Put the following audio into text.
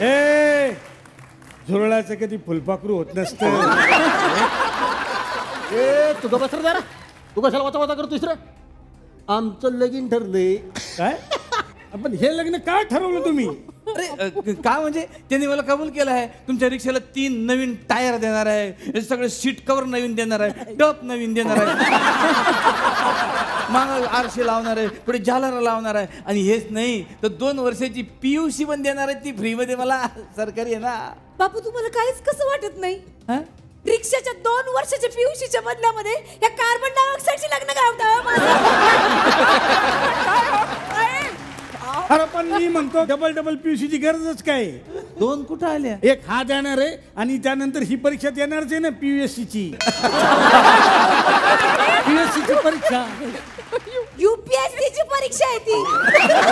ए झुरळाचं कधी फुलपाखरू होत नसतं. ए तू गप्प बसर जरा. तू कशाला वाचा वाचा करतोस रे? आमचं लगीन ठरलंय. काय? आपण हे लग्न का ठरवलं तुम्ही? अरे अ, क- का म्हणजे? त्यांनी मला कबूल केलं आहे. तुमच्या रिक्षाला तीन नवीन टायर देणार आहे. हे सगळे सीट कव्हर नवीन देणार आहे. टप नवीन देणार आहे. माग आरशे लावणार आहे पुढे झालर लावणार आहे. आणि हेच नाही तर दोन वर्षाची पीयूसी पण देणार आहे ती फ्रीमध्ये मला. सरकारी आहे ना. बापू तुम्हाला काहीच कसं वाटत नाही? हा? रिक्षाच्या दोन वर्षाच्या पियुशीच्या बदल्यामध्ये या कार्बन डायऑक्साईडची लग्न गावता अरे पण मी म्हणतो डबल डबल पीयूसीची गरजच काय? दोन कुठं आल्या? एक हा देणार आहे आणि त्यानंतर ही परीक्षा देणारच आहे ना पीयूएससी ची. पीयूएससी ची परीक्षा. युपीएससी ची परीक्षा आहे ती